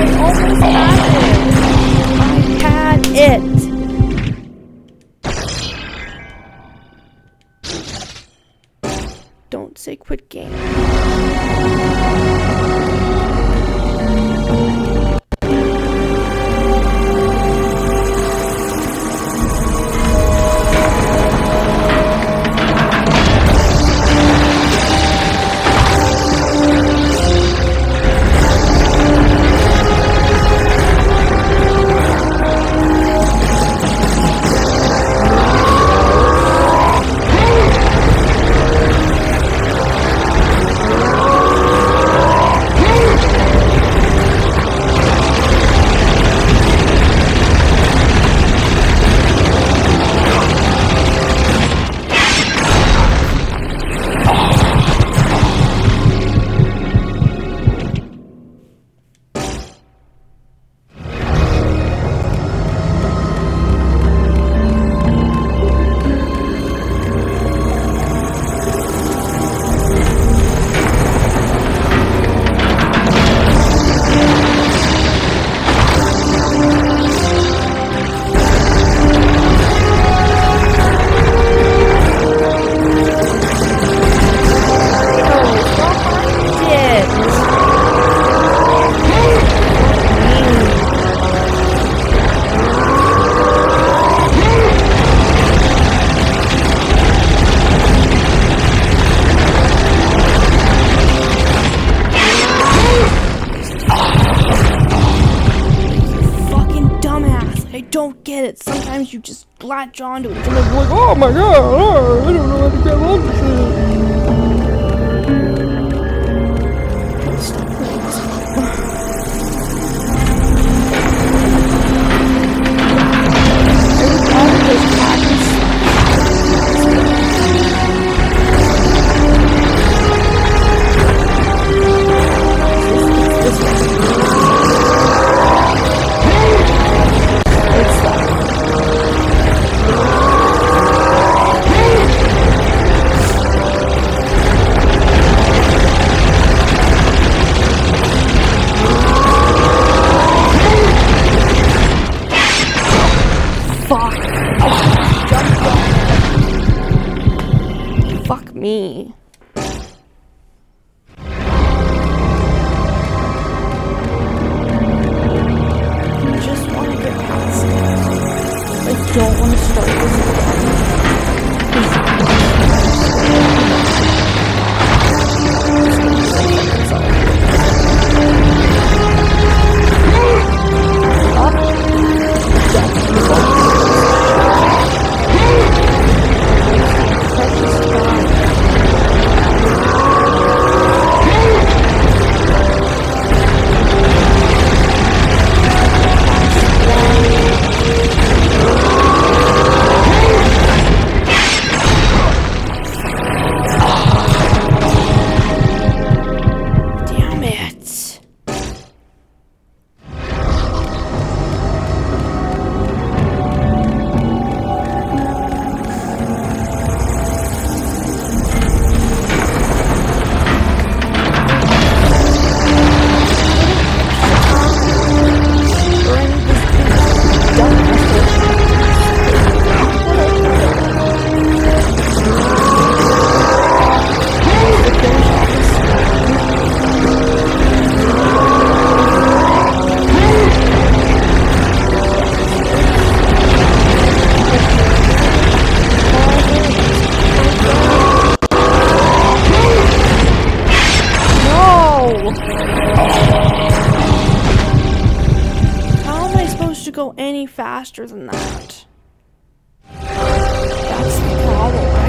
I almost had it. I had it. Don't say quit game. conduit any faster than that. That's the problem.